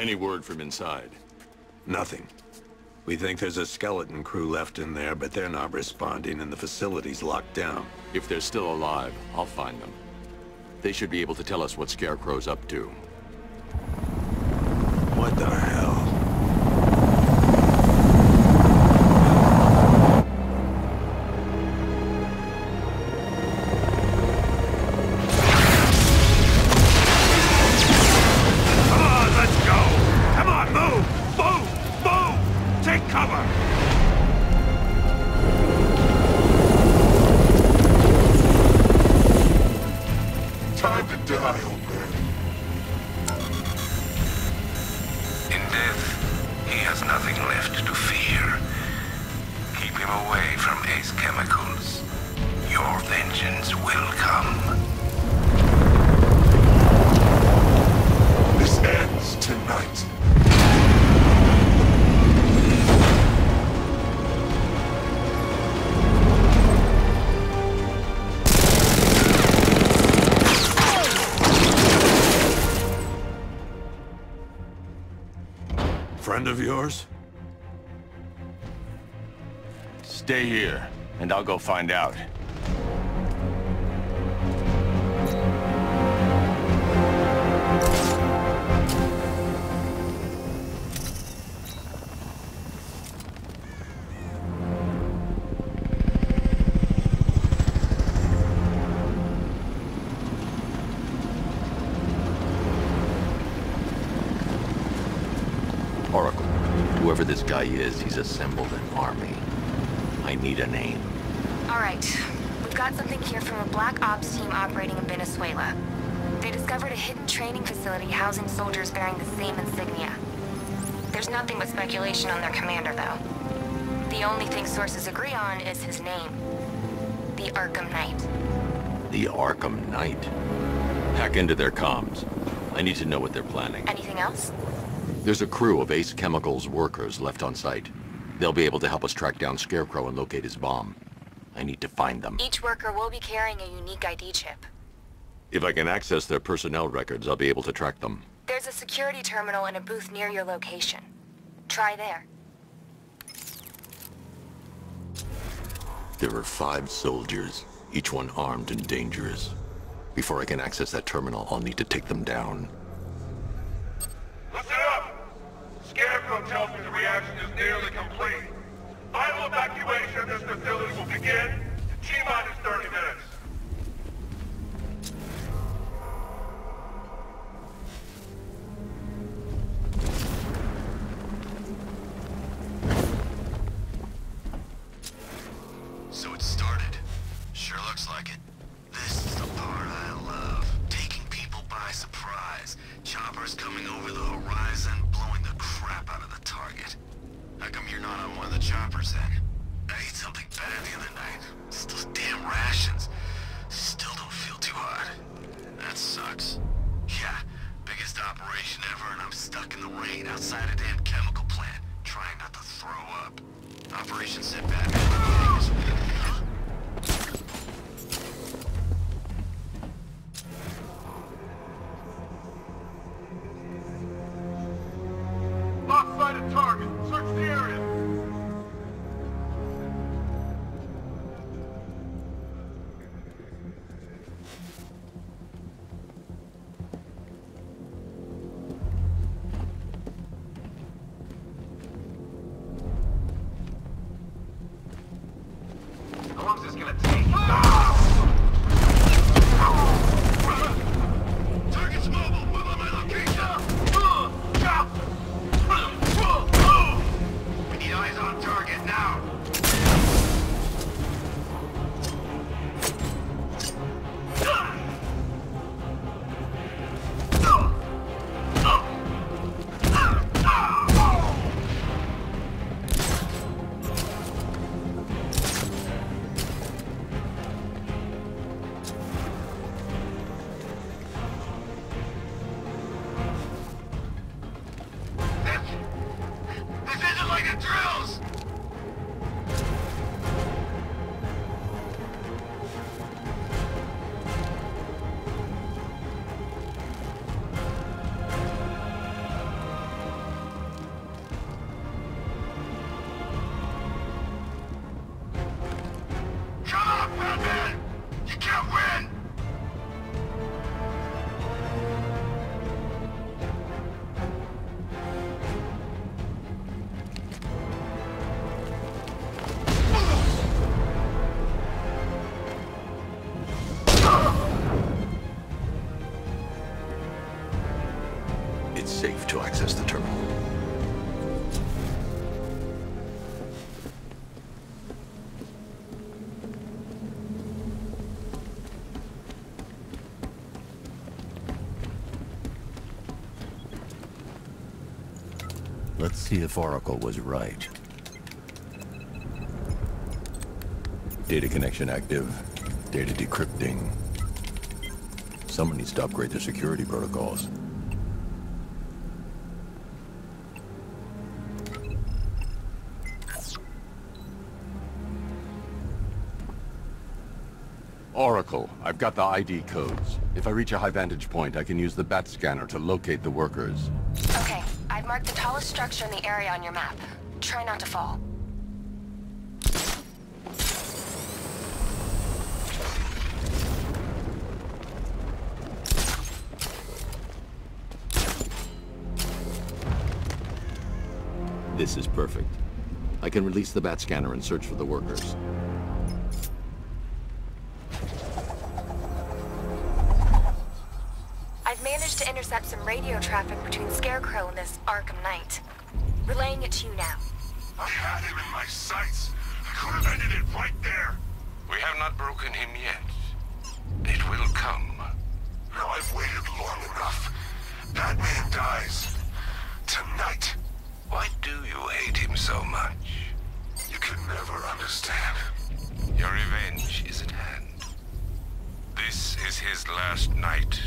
Any word from inside? Nothing. We think there's a skeleton crew left in there, but they're not responding and the facility's locked down. If they're still alive, I'll find them. They should be able to tell us what Scarecrow's up to. What the hell? Has nothing left to fear. Keep him away from Ace Chemicals. Your vengeance will come. This ends tonight. Friend of yours? Stay here, and I'll go find out. Oracle, whoever this guy is, he's assembled an army. I need a name. All right. We've got something here from a Black Ops team operating in Venezuela. They discovered a hidden training facility housing soldiers bearing the same insignia. There's nothing but speculation on their commander, though. The only thing sources agree on is his name. The Arkham Knight. The Arkham Knight. Hack into their comms. I need to know what they're planning. Anything else? There's a crew of Ace Chemicals workers left on site. They'll be able to help us track down Scarecrow and locate his bomb. I need to find them. Each worker will be carrying a unique ID chip. If I can access their personnel records, I'll be able to track them. There's a security terminal in a booth near your location. Try there. There are five soldiers, each one armed and dangerous. Before I can access that terminal, I'll need to take them down. Listen up! Scarecrow tells me the reaction is nearly complete. Final evacuation of this facility will begin T-minus 30 Let's see if Oracle was right. Data connection active. Data decrypting. Someone needs to upgrade their security protocols. Oracle, I've got the ID codes. If I reach a high vantage point, I can use the bat scanner to locate the workers. Okay, the tallest structure in the area on your map. Try not to fall. This is perfect. I can release the bat scanner and search for the workers. Managed to intercept some radio traffic between Scarecrow and this Arkham Knight. Relaying it to you now. I had him in my sights. I could have ended it right there. We have not broken him yet. It will come. Now I've waited long enough. Batman dies. Tonight. Why do you hate him so much? You can never understand. Your revenge is at hand. This is his last night.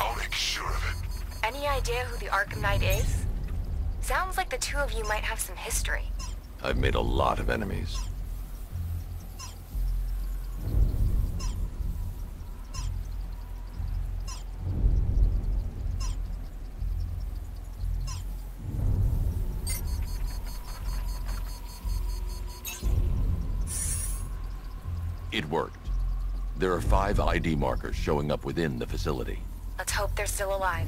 I'll make sure of it. Any idea who the Arkham Knight is? Sounds like the two of you might have some history. I've made a lot of enemies. It worked. There are five ID markers showing up within the facility. Let's hope they're still alive.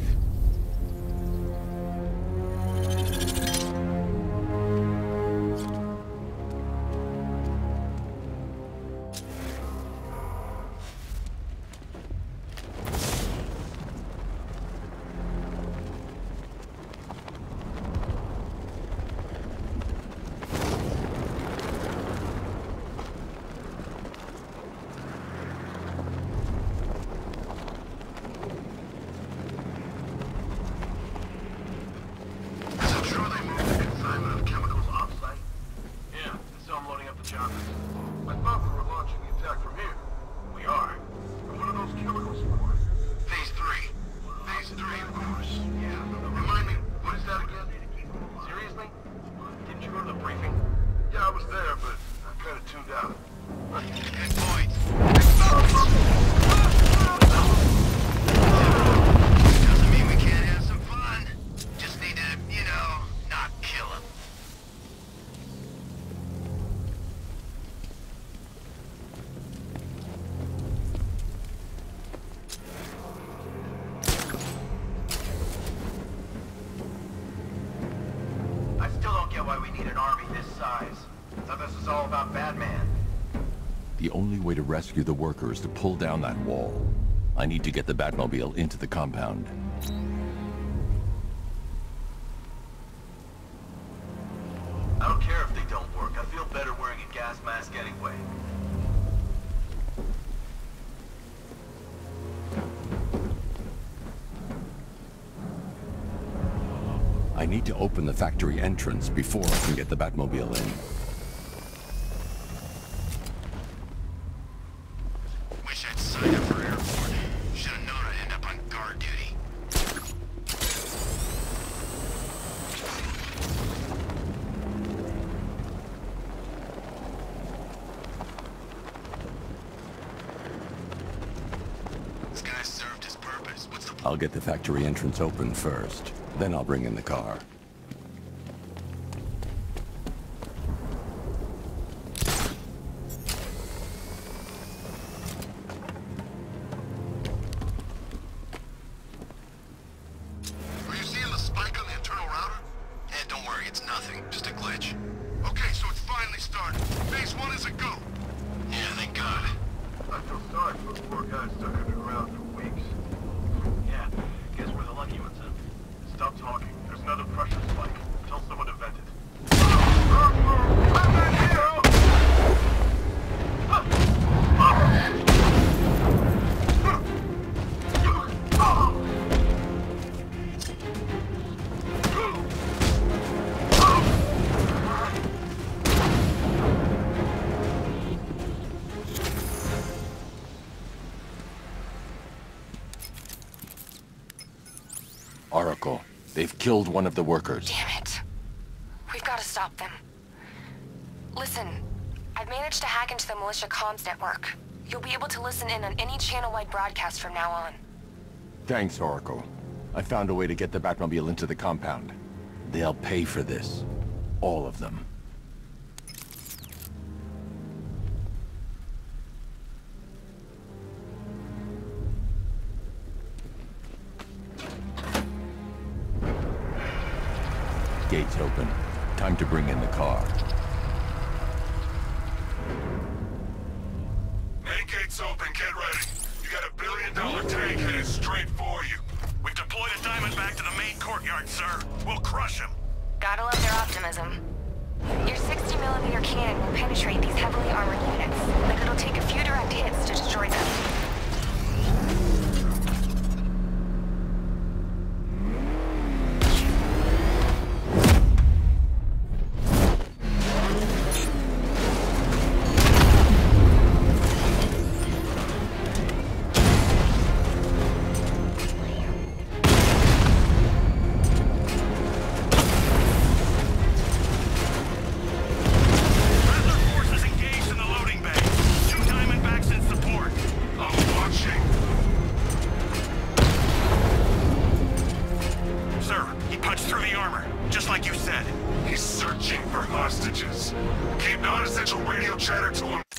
Rescue the workers to pull down that wall. I need to get the Batmobile into the compound. I don't care if they don't work. I feel better wearing a gas mask anyway. I need to open the factory entrance before I can get the Batmobile in. Wish I'd signed up for airport. Should have known I'd end up on guard duty. This guy served his purpose. What's the I'll get the factory entrance open first. Then I'll bring in the car. Killed one of the workers. Damn it. We've got to stop them. Listen, I've managed to hack into the militia comms network. You'll be able to listen in on any channel-wide broadcast from now on. Thanks, Oracle. I found a way to get the Batmobile into the compound. They'll pay for this. All of them. Gates open. Time to bring in the car. Main gate's open, get ready. You got a billion dollar tank headed straight for you. We've deployed a Diamondback to the main courtyard, sir. We'll crush him. Gotta love their optimism. Your 60mm cannon will penetrate these heavily armored units, but it'll take a few direct hits to destroy them. Through the armor, just like you said. He's searching for hostages. Keep non-essential radio chatter to him.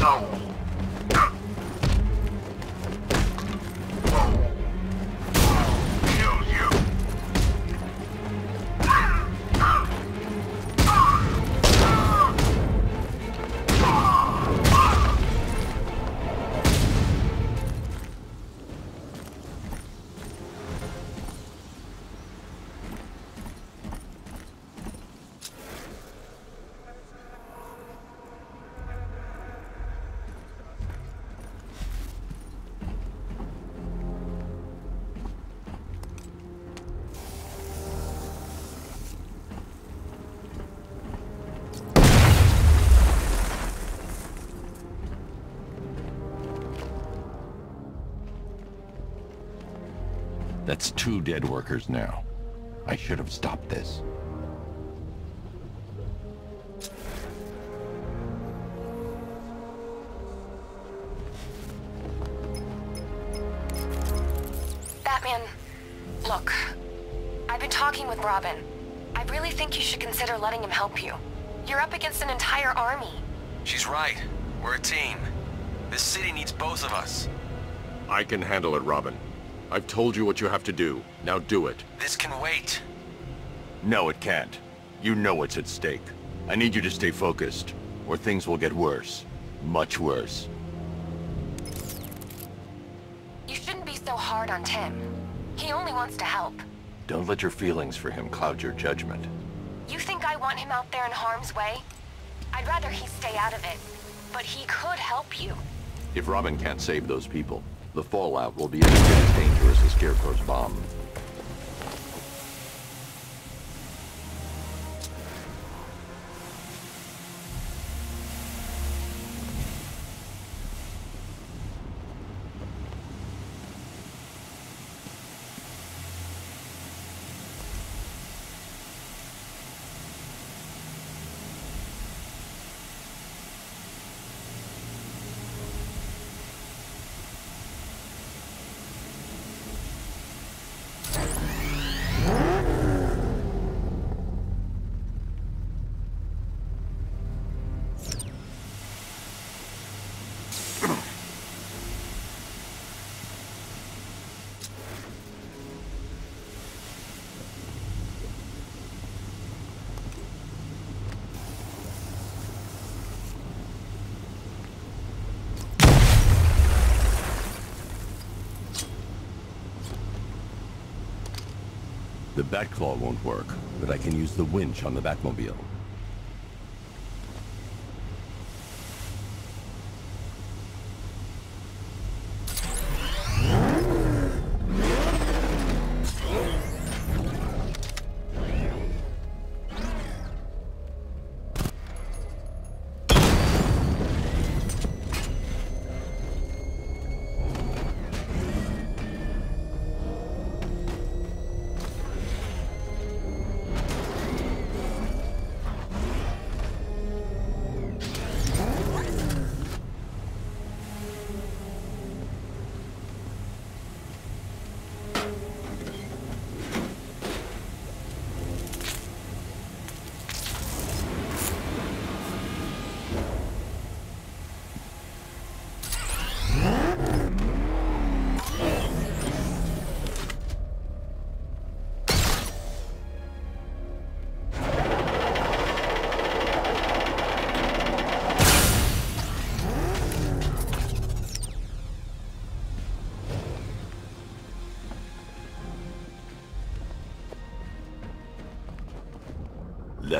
No! Two dead workers now. I should have stopped this. Batman, look. I've been talking with Robin. I really think you should consider letting him help you. You're up against an entire army. She's right. We're a team. This city needs both of us. I can handle it, Robin. I've told you what you have to do. Now do it. This can wait. No, it can't. You know what's at stake. I need you to stay focused, or things will get worse. Much worse. You shouldn't be so hard on Tim. He only wants to help. Don't let your feelings for him cloud your judgment. You think I want him out there in harm's way? I'd rather he stay out of it. But he could help you. If Robin can't save those people, the fallout will be as dangerous as Scarecrow's bomb. The Batclaw won't work, but I can use the winch on the Batmobile.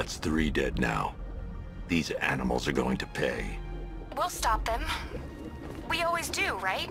That's three dead now. These animals are going to pay. We'll stop them. We always do, right?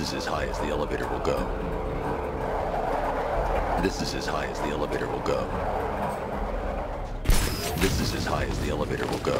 This is as high as the elevator will go. This is as high as the elevator will go. This is as high as the elevator will go.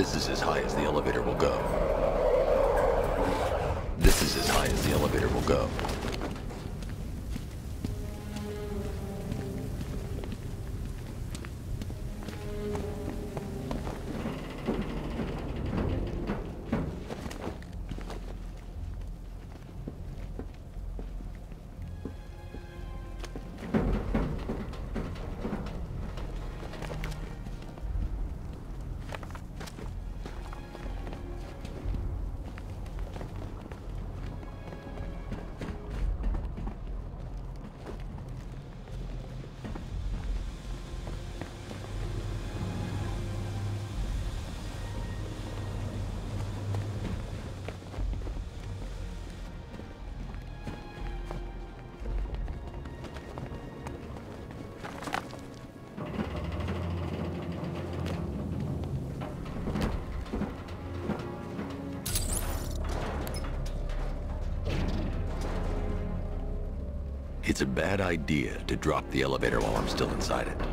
This is as high as the elevator will go. This is as high as the elevator will go. It's a bad idea to drop the elevator while I'm still inside it.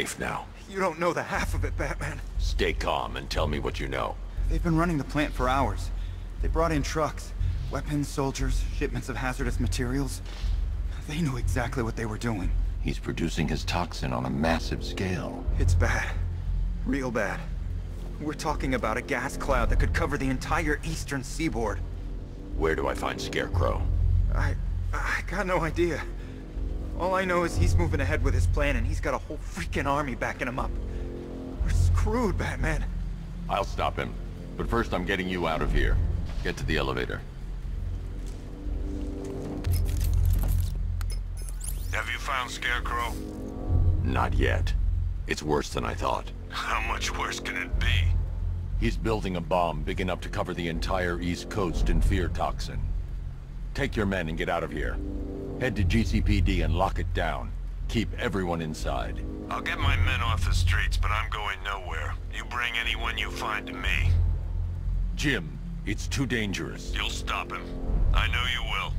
Safe now. You don't know the half of it, Batman. Stay calm and tell me what you know. They've been running the plant for hours. They brought in trucks, weapons, soldiers, shipments of hazardous materials. They knew exactly what they were doing. He's producing his toxin on a massive scale. It's bad. Real bad. We're talking about a gas cloud that could cover the entire eastern seaboard. Where do I find Scarecrow? I... I got no idea. All I know is he's moving ahead with his plan and he's got a whole freaking army backing him up. We're screwed, Batman. I'll stop him. But first I'm getting you out of here. Get to the elevator. Have you found Scarecrow? Not yet. It's worse than I thought. How much worse can it be? He's building a bomb big enough to cover the entire East Coast in fear toxin. Take your men and get out of here. Head to GCPD and lock it down. Keep everyone inside. I'll get my men off the streets, but I'm going nowhere. You bring anyone you find to me. Jim, it's too dangerous. You'll stop him. I know you will.